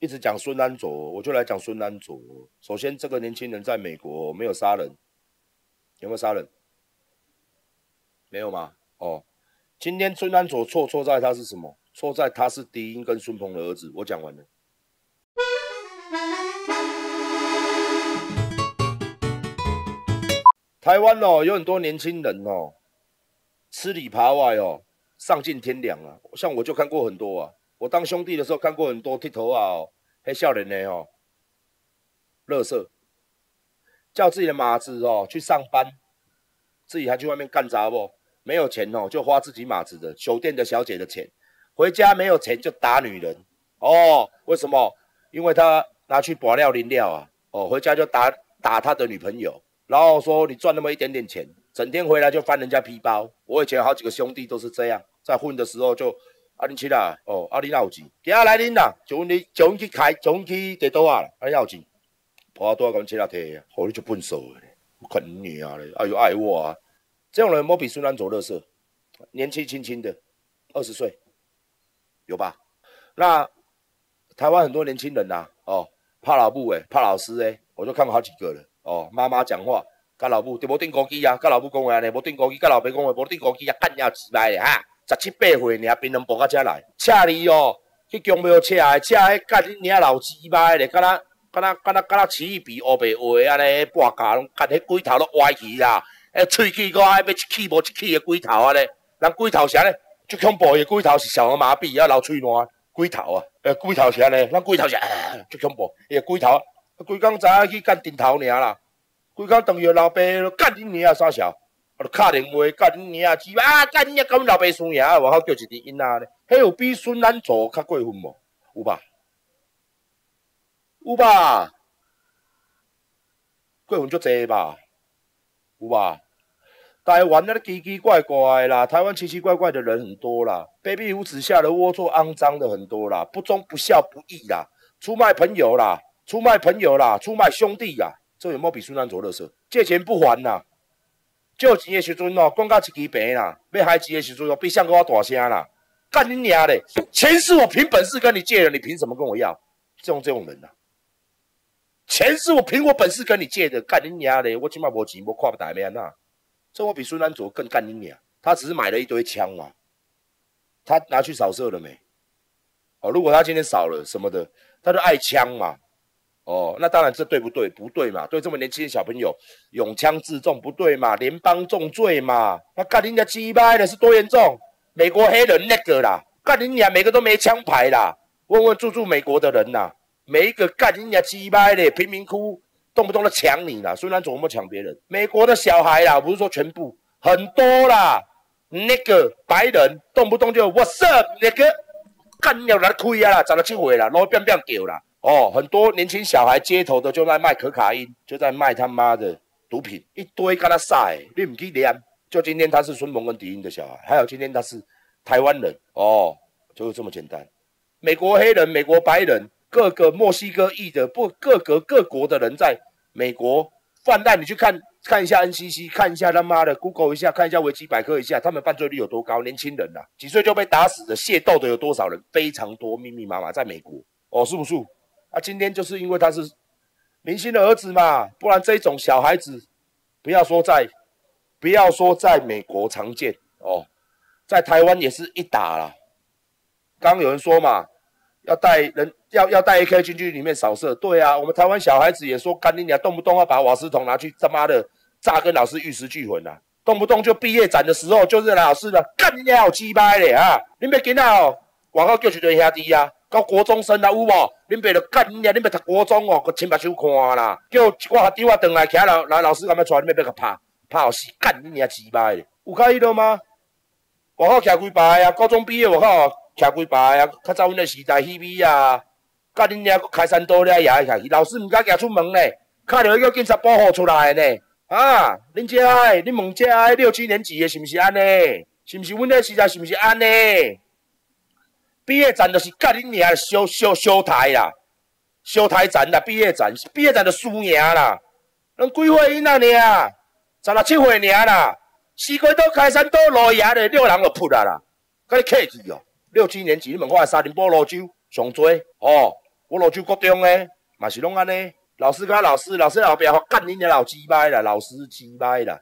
一直讲孙安佐，我就来讲孙安佐。首先，这个年轻人在美国没有杀人，有没有杀人？没有吗？哦，今天孙安佐错错在他是什么？错在他是狄英跟孙鹏的儿子。我讲完了。台湾哦，有很多年轻人哦，吃里扒外哦，丧尽天良啊！像我就看过很多啊，我当兄弟的时候看过很多剃头啊，哦，黑笑人呢哦，乐色，叫自己的马子哦去上班，自己还去外面干杂不？没有钱哦，就花自己马子的酒店的小姐的钱，回家没有钱就打女人哦。为什么？因为他拿去保料零料啊，哦，回家就打打他的女朋友。然后说你赚那么一点点钱，整天回来就翻人家皮包。我以前好几个兄弟都是这样，在混的时候就阿林七啦，哦阿林老几，今下来恁啦，就你就去开，就去地多啊啦，阿林老几，跑多少钱七啦提，好你就笨手嘞，肯你啊嘞，哎呦爱我啊，这种人莫比孙安佐乐色，年纪轻轻的，二十岁，有吧？那台湾很多年轻人呐，哦怕老母诶，怕老师诶，我就看过好几个了。哦，妈妈讲话，甲老母就无顶高机啊，甲老母讲话呢，无顶高机，甲老爸讲话无顶高机啊，干鸟几摆的哈，十七八岁尔，槟榔包到遮来，车你哦，去强庙车的，车迄干你娘老鸡摆的，敢若敢若敢若敢若起一笔乌白话安尼，半价拢干迄龟头都歪去啦，迄喙齿个爱要一气无一气的龟头啊咧，人龟头啥咧？最恐怖的龟头是小儿麻痹啊，老喙烂，龟头啊，诶，龟头啥咧？咱龟头是最恐怖，伊个龟头。规工早去干顶头尔啦，规工等于老爸干你娘啥潲，啊，就敲电话干你娘鸡巴，干你娘跟老爸输赢，我好叫一支囡仔咧，迄有比孙安祖较过分无？有吧？有吧？过分足济吧？有吧？台湾那奇奇怪怪啦，台湾奇奇怪怪的人很多啦，卑鄙无耻下的龌龊肮脏的很多啦，不忠不孝不义啦，出卖朋友啦。出卖朋友啦，出卖兄弟啦，这有冇比孙安卓乐色？借钱不还啦，借钱的时阵哦，讲到一支病啦，要害钱的时阵哦，比相公我大声啦，干你娘嘞！钱是我凭本事跟你借的，你凭什么跟我要？这种这种人呐，钱是我凭我本事跟你借的，干你娘嘞！我起码无钱，我跨不大面呐。这我比孙安佐更干你娘，他只是买了一堆枪嘛，他拿去扫射了没？哦，如果他今天扫了什么的，他就爱枪嘛。哦，那当然这对不对？不对嘛！对这么年轻的小朋友，拥枪自重不对嘛？联邦重罪嘛？那干人家鸡巴的是多严重？美国黑人那个啦，干你家每个都没枪牌啦！问问住住美国的人呐，每一个干你家鸡巴的贫民窟，动不动的抢你啦！虽然总么抢别人，美国的小孩啦，不是说全部，很多啦，那个白人动不动就 What's up？那个干鸟来亏啊啦，找到机会啦，然后变变叫啦。哦，很多年轻小孩街头的就在卖可卡因，就在卖他妈的毒品，一堆跟他晒，你唔去连。就今天他是孙鹏跟迪英的小孩，还有今天他是台湾人，哦，就是这么简单。美国黑人、美国白人、各个墨西哥裔的不各个各国的人在美国泛滥，你去看看一下 NCC，看一下他妈的 Google 一下，看一下维基百科一下，他们犯罪率有多高？年轻人呐，几岁就被打死的、械斗的有多少人？非常多，密密麻麻，在美国，哦，是不是？啊，今天就是因为他是明星的儿子嘛，不然这种小孩子，不要说在，不要说在美国常见哦，在台湾也是一打了。刚有人说嘛，要带人要要带 AK 进去里面扫射，对啊，我们台湾小孩子也说，干你娘，动不动要把瓦斯桶拿去他妈的炸，跟老师玉石俱焚啊，动不动就毕业展的时候就是老师的，干你娘好鸡巴的啊！你别给他哦，广告叫一堆兄弟呀。到国中生啦，有无？恁爸就干你啊！恁爸读国中哦，佮亲目睭看啦。叫一挂学弟我转来，徛老来老师干要出来，恁爸要佮拍，拍死干你娘！鸡巴的，有介意了吗？外口徛几排啊？高中毕业外口徛几排啊？较早阮的时代，H V 啊，干你啊！开山刀了也会徛去，老师毋敢行出门咧，看到叫警察保护出来呢。啊，恁遮诶，恁问遮诶六七年级诶，是毋是安尼？是毋是阮那时代是毋是安尼？毕业展就是甲恁娘小小小台啦，小台展啦，毕业展毕业展的输赢啦。拢几岁囡仔尔？十六七岁尔啦，四季都开山都落叶咧，六人就扑啦啦。甲你客气哦，六七年级你问我沙林波罗州上多哦，我罗州国中诶，嘛是拢安尼。老师甲老师，老师老不要干你娘老鸡掰啦，老师鸡掰啦。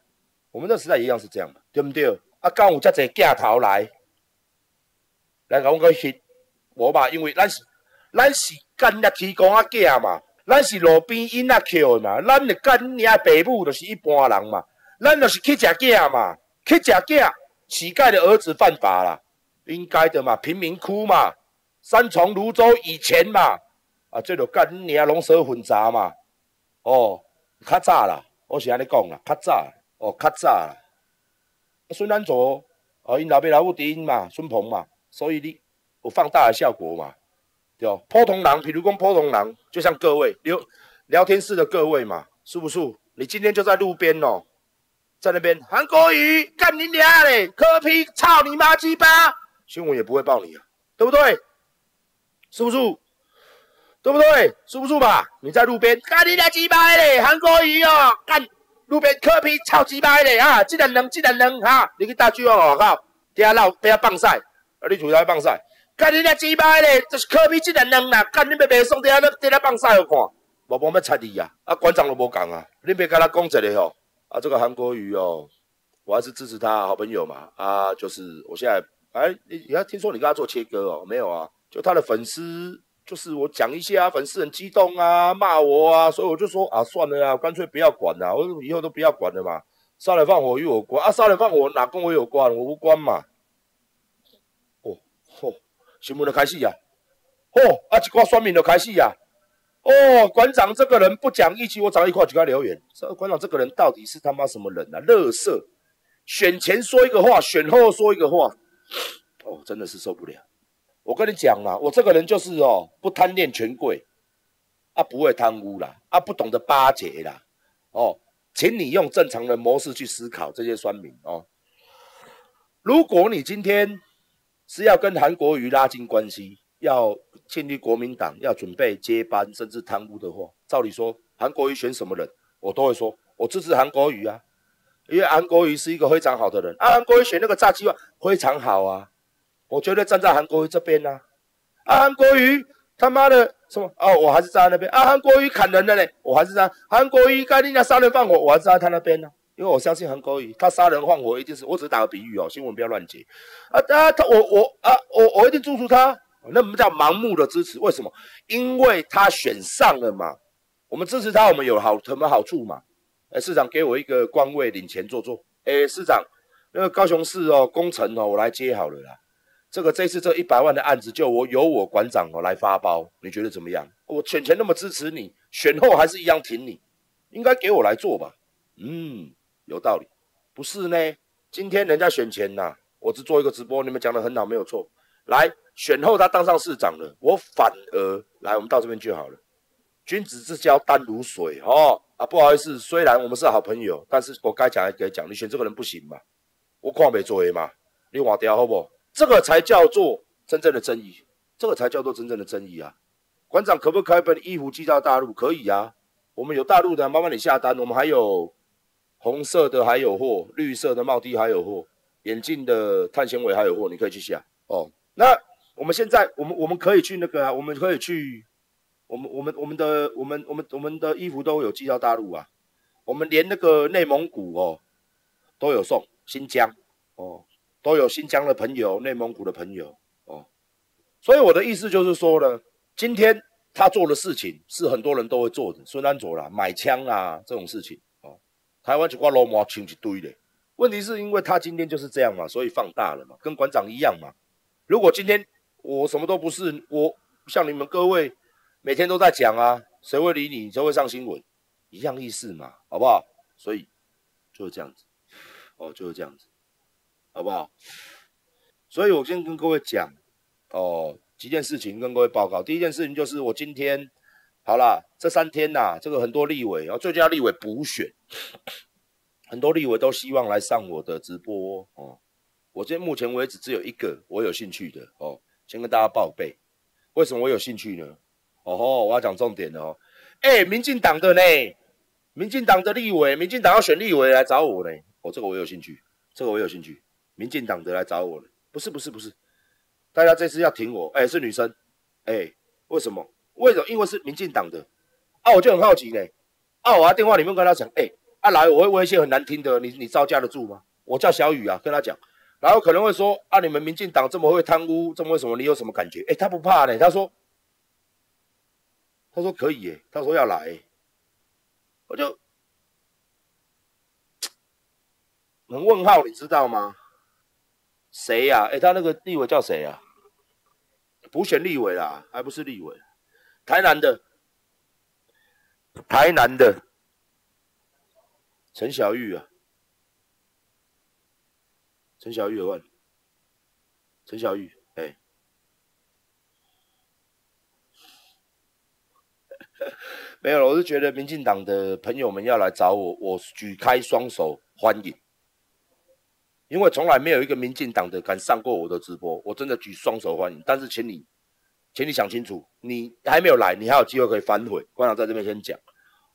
我们这时代一样是这样嘛，对毋对？啊，敢有遮济镜头来，来甲我个翕，无吧，因为咱是咱是干那提供啊假嘛，咱是路边因啊捡嘛，咱的干娘爸母就是一般人嘛，咱就是去食假嘛，去食假，乞丐的儿子犯法啦，应该的嘛，贫民窟嘛，三重泸州以前嘛。啊，这就干娘龙蛇混杂嘛，哦，较早啦，我是安尼讲啦，较早，哦，较早啦。孙安卓，哦，因老爸老母伫因嘛，孙鹏嘛，所以你有放大的效果嘛，对哦。普通人，比如讲普通人，就像各位聊聊天室的各位嘛，是不是？你今天就在路边哦，在那边韩国语干你娘嘞，柯皮操你妈鸡巴，新闻也不会报你啊，对不对？是不是？对不对？是不是吧？你在路边干你娘鸡巴嘞，韩国语哦，干路边科皮操鸡巴嘞啊！这人能，这人能哈！你去大剧院哦，靠，底下闹，底下放晒，啊，你主要放晒，干你俩鸡巴嘞，这是科比这人能啦！干你别别送底下那底下放晒我看，无帮要插你啊！啊，馆长都无讲啊，你别跟他讲这个哦。啊，这个韩国语哦，我还是支持他，好朋友嘛。啊，就是我现在，哎，你你要听说你跟他做切割哦？没有啊，就他的粉丝。就是我讲一些啊，粉丝很激动啊，骂我啊，所以我就说啊，算了啊，干脆不要管了，我以后都不要管了嘛。杀人放火与我关啊，杀人放火哪跟我有关？我无关嘛。哦，新闻都开始呀，哦啊，一挂酸民都开始呀。哦，馆长这个人不讲义气，我找一块就给他留言。这馆长这个人到底是他妈什么人啊？乐色，选前说一个话，选后说一个话，哦，真的是受不了。我跟你讲啦，我这个人就是哦，不贪恋权贵，啊，不会贪污啦，啊，不懂得巴结啦，哦，请你用正常的模式去思考这些酸民哦。如果你今天是要跟韩国瑜拉近关系，要建立国民党，要准备接班，甚至贪污的话，照理说，韩国瑜选什么人，我都会说，我支持韩国瑜啊，因为韩国瑜是一个非常好的人啊，韩国瑜选那个炸鸡饭非常好啊。我绝对站在韩国瑜这边呐！啊，韩国瑜他妈的什么？哦，我还是站在那边。啊，韩国瑜砍人了嘞，我还是站。韩国瑜该定要杀人放火，我还是站在他那边呢。因为我相信韩国瑜，他杀人放火一定是，我只是打个比喻哦，新闻不要乱接。啊啊，他我我啊我我一定支持他，那不叫盲目的支持。为什么？因为他选上了嘛。我们支持他，我们有好什么好处嘛？哎，市长给我一个官位，领钱做做。哎，市长，那个高雄市哦，工程哦，我来接好了啦。这个这次这一百万的案子，就我由我馆长哦来发包，你觉得怎么样？我选前那么支持你，选后还是一样挺你，应该给我来做吧？嗯，有道理，不是呢？今天人家选前呐，我只做一个直播，你们讲的很好，没有错。来选后他当上市长了，我反而来，我们到这边就好了。君子之交淡如水哦啊，不好意思，虽然我们是好朋友，但是我该讲还该讲，你选这个人不行嘛？我看没做嘛，你换掉好不好？这个才叫做真正的争议，这个才叫做真正的争议啊！馆长可不可以把衣服寄到大陆？可以啊，我们有大陆的，麻烦你下单。我们还有红色的还有货，绿色的帽 T 还有货，眼镜的碳纤维还有货，你可以去下哦。那我们现在，我们我们可以去那个啊，我们可以去，我们我们我们的我们我们我们的衣服都有寄到大陆啊，我们连那个内蒙古哦都有送，新疆哦。都有新疆的朋友、内蒙古的朋友哦，所以我的意思就是说呢，今天他做的事情是很多人都会做的，孙安卓啦、买枪啊这种事情，台湾就挂罗马清一堆的。问题是因为他今天就是这样嘛，所以放大了嘛，跟馆长一样嘛。如果今天我什么都不是，我像你们各位每天都在讲啊，谁会理你？谁会上新闻？一样意思嘛，好不好？所以就是这样子，哦，就是这样子。好不好？所以我先跟各位讲哦，几件事情跟各位报告。第一件事情就是我今天好了，这三天呐，这个很多立委，然后最近要立委补选，很多立委都希望来上我的直播哦。我今天目前为止只有一个我有兴趣的哦，先跟大家报备。为什么我有兴趣呢？哦吼，我要讲重点哦。哎，民进党的呢？民进党的立委，民进党要选立委来找我呢。哦，这个我有兴趣，这个我有兴趣。民进党的来找我了，不是不是不是，大家这次要挺我，哎，是女生，哎，为什么？为什么？因为是民进党的。啊，我就很好奇呢。啊，我电话里面跟他讲，哎，啊来，我会问一些很难听的，你你招架得住吗？我叫小雨啊，跟他讲，然后可能会说，啊，你们民进党这么会贪污，这么为什么？你有什么感觉？哎，他不怕呢，他说，他说可以耶，他说要来，我就很问号，你知道吗？谁呀？哎，他那个立委叫谁呀？补选立委啦，还不是立委，台南的，台南的陈小玉啊，陈小玉有问，陈小玉，哎，没有了，我是觉得民进党的朋友们要来找我，我举开双手欢迎。因为从来没有一个民进党的敢上过我的直播，我真的举双手欢迎。但是，请你，请你想清楚，你还没有来，你还有机会可以反悔。馆长在这边先讲，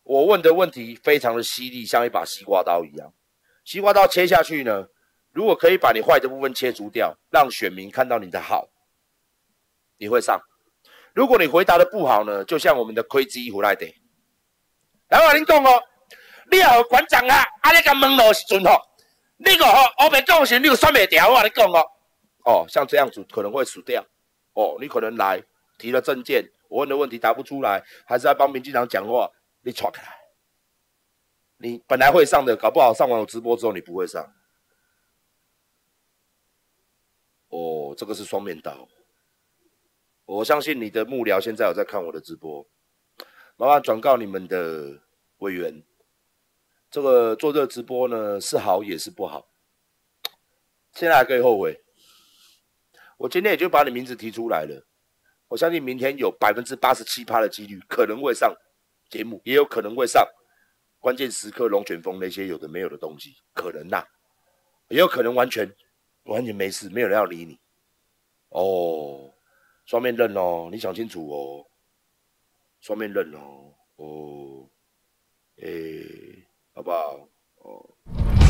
我问的问题非常的犀利，像一把西瓜刀一样。西瓜刀切下去呢，如果可以把你坏的部分切除掉，让选民看到你的好，你会上。如果你回答的不好呢，就像我们的盔之衣服来的。来，我跟你讲哦，你好，馆长啊，阿你个问路时阵吼。你个吼，我别讲时，你个算袂掉，我跟你讲哦。哦，像这样子可能会死掉。哦，你可能来提了证件，我问的问题答不出来，还是在帮民进党讲话，你闯开。你本来会上的，搞不好上完我直播之后你不会上。哦，这个是双面刀。我相信你的幕僚现在有在看我的直播，麻烦转告你们的委员。这个做这个直播呢，是好也是不好。现在还可以后悔。我今天也就把你名字提出来了。我相信明天有百分之八十七趴的几率可能会上节目，也有可能会上关键时刻龙卷风那些有的没有的东西，可能呐，也有可能完全完全没事，没有人要理你。哦，双面刃哦，你想清楚哦。双面刃哦，哦，诶。好不好？哦